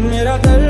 मेरा दर्द